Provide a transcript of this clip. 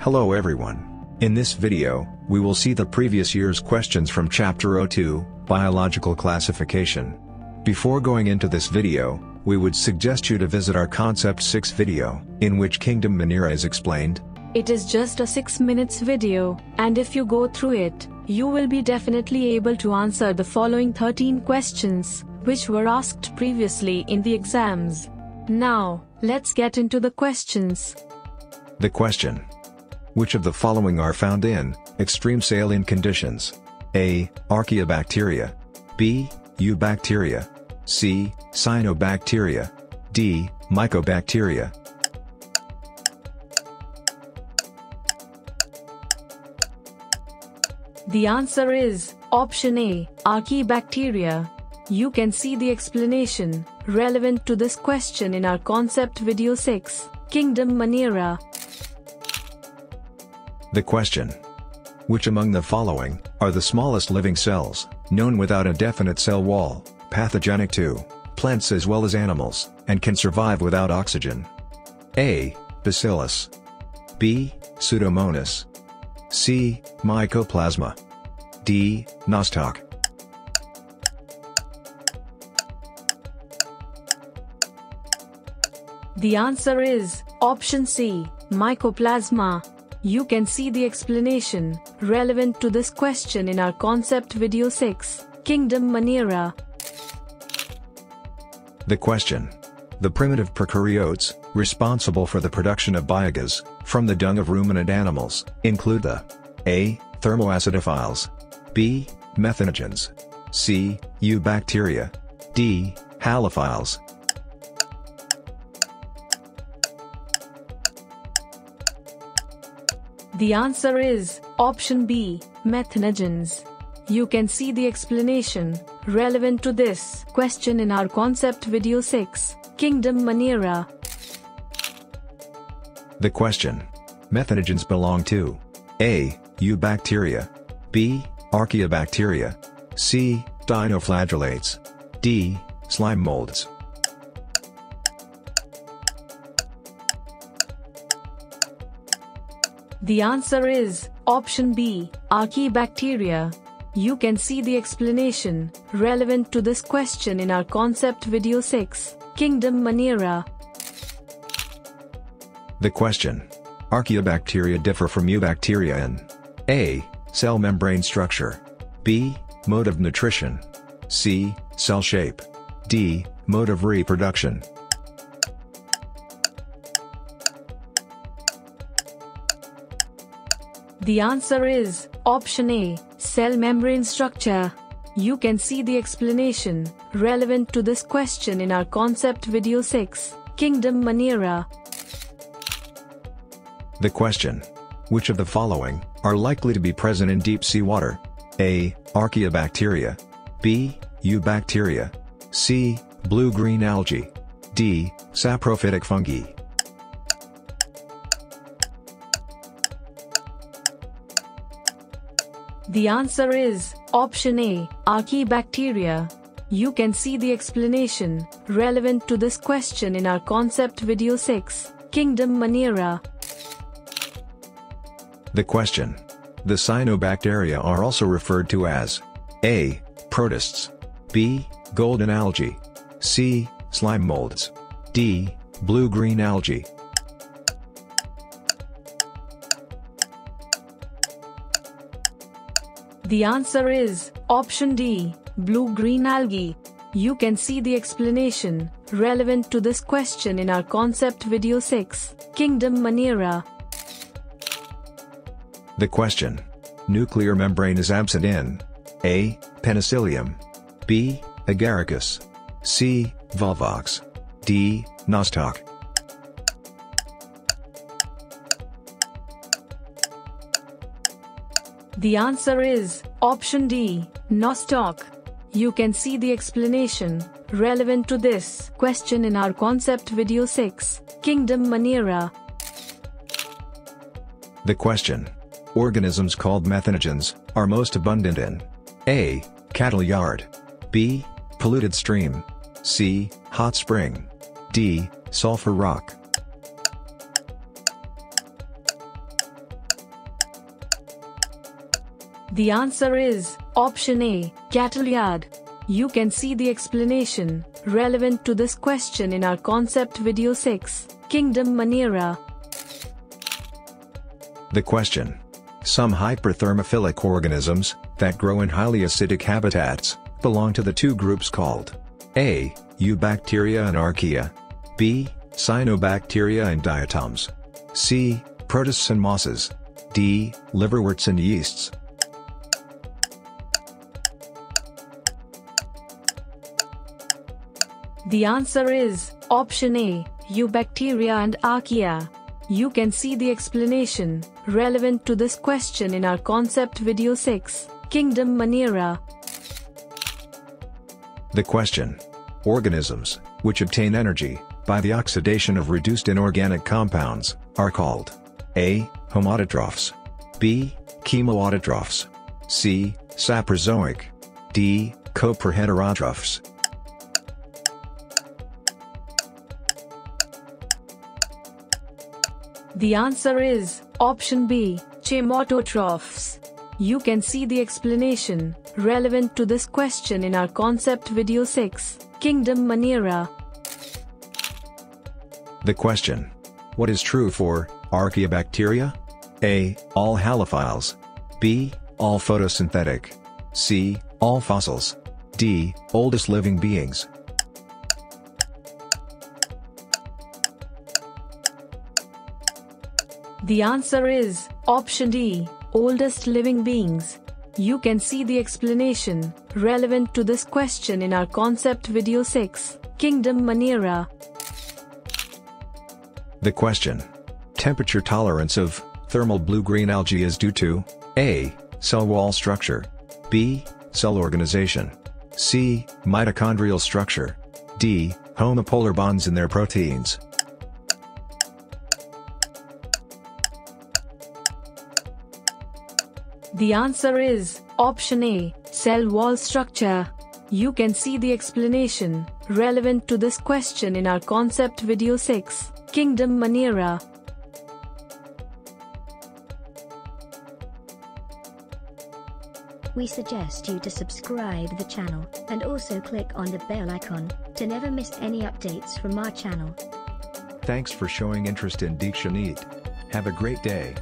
Hello everyone. In this video, we will see the previous year's questions from Chapter 02, Biological Classification. Before going into this video, we would suggest you to visit our Concept 6 video, in which Kingdom Monera is explained. It is just a 6 minutes video, and if you go through it, you will be definitely able to answer the following 13 questions, which were asked previously in the exams. Now, let's get into the questions. The question. Which of the following are found in extreme saline conditions? A. Archaeobacteria. B. Eubacteria. C. Cyanobacteria. D. Mycobacteria. The answer is option A, Archaeobacteria. You can see the explanation relevant to this question in our concept video 6, Kingdom Monera. The question. Which among the following are the smallest living cells, known without a definite cell wall, pathogenic to plants as well as animals, and can survive without oxygen? A. Bacillus. B. Pseudomonas. C. Mycoplasma. D. Nostoc. The answer is option C, Mycoplasma. You can see the explanation relevant to this question in our concept video 6, Kingdom Monera. The question. The primitive prokaryotes, responsible for the production of biogas, from the dung of ruminant animals, include the A. Thermoacidophiles B. Methanogens C. Eubacteria D. Halophiles The answer is option B, methanogens. You can see the explanation relevant to this question in our concept video 6, Kingdom Monera. The question. Methanogens belong to A. Eubacteria B. Archaeobacteria C. Dinoflagellates D. Slime molds The answer is option B, Archaeobacteria. You can see the explanation relevant to this question in our concept video 6, Kingdom Monera. The question. Archaeobacteria differ from eubacteria in A. Cell membrane structure B. Mode of nutrition C. Cell shape D. Mode of reproduction The answer is option A, cell membrane structure. You can see the explanation relevant to this question in our concept video 6, Kingdom Monera. The question. Which of the following are likely to be present in deep sea water? A. Archaeobacteria B. Eubacteria C. Blue-green algae D. Saprophytic fungi The answer is option A, Archaeobacteria. You can see the explanation relevant to this question in our concept video 6, Kingdom Monera. The question. The cyanobacteria are also referred to as A. Protists B. Golden algae C. Slime molds D. Blue-green algae The answer is option D, blue-green algae. You can see the explanation relevant to this question in our concept video 6, Kingdom Monera. The question. Nuclear membrane is absent in A. Penicillium B. Agaricus C. Volvox D. Nostoc The answer is option D, Nostoc. You can see the explanation relevant to this question in our concept video 6, Kingdom Monera. The question. Organisms called methanogens are most abundant in A. Cattle yard B. Polluted stream C. Hot spring D. Sulfur rock The answer is option A, Catalyad. You can see the explanation relevant to this question in our concept video 6, Kingdom Monera. The question. Some hyperthermophilic organisms that grow in highly acidic habitats belong to the two groups called A. Eubacteria and Archaea. B. Cyanobacteria and diatoms. C. Protists and mosses. D. Liverworts and yeasts. The answer is option A, Eubacteria and Archaea. You can see the explanation relevant to this question in our concept video 6, Kingdom Monera. The question. Organisms, which obtain energy by the oxidation of reduced inorganic compounds, are called A. Homoautotrophs B. Chemoautotrophs C. Saprozoic D. Coproheterotrophs The answer is option B, chemoautotrophs. You can see the explanation relevant to this question in our concept video 6, Kingdom Monera. The question. What is true for Archaeobacteria? A. All halophiles. B. All photosynthetic. C. All fossils. D. Oldest living beings. The answer is option D, oldest living beings. You can see the explanation relevant to this question in our concept video 6, Kingdom Monera. The question. Temperature tolerance of thermal blue-green algae is due to A. Cell wall structure B. Cell organization C. Mitochondrial structure D. Homopolar bonds in their proteins The answer is option A, cell wall structure. You can see the explanation relevant to this question in our concept video 6, Kingdom Monera. We suggest you to subscribe the channel and also click on the bell icon to never miss any updates from our channel. Thanks for showing interest in Dhiksha NEET. Have a great day.